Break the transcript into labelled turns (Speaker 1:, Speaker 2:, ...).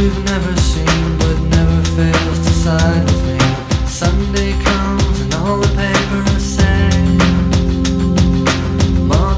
Speaker 1: we've never seen But never fails to side with me. Sunday comes and all the papers say, saying Ma